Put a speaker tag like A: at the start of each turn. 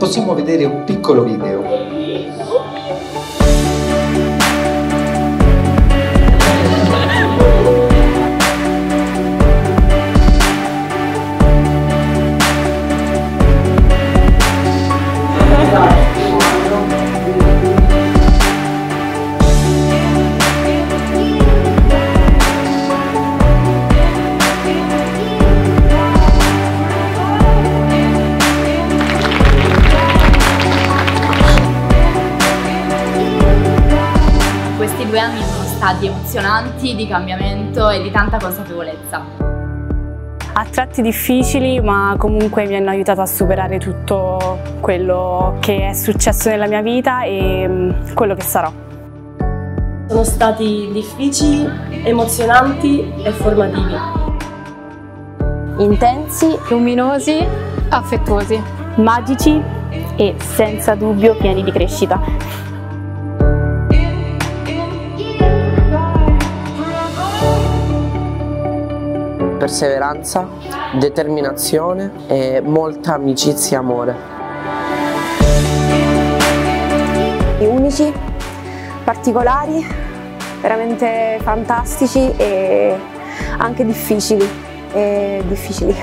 A: possiamo vedere un piccolo video.
B: Due anni sono stati emozionanti, di cambiamento e di tanta consapevolezza.
C: A tratti difficili, ma comunque mi hanno aiutato a superare tutto quello che è successo nella mia vita e mm, quello che sarò.
D: Sono stati difficili, emozionanti e formativi.
E: Intensi, luminosi, affettuosi,
C: Magici e senza dubbio pieni di crescita.
F: Perseveranza, determinazione e molta amicizia e amore.
E: unici, particolari, veramente fantastici e anche difficili. E difficili.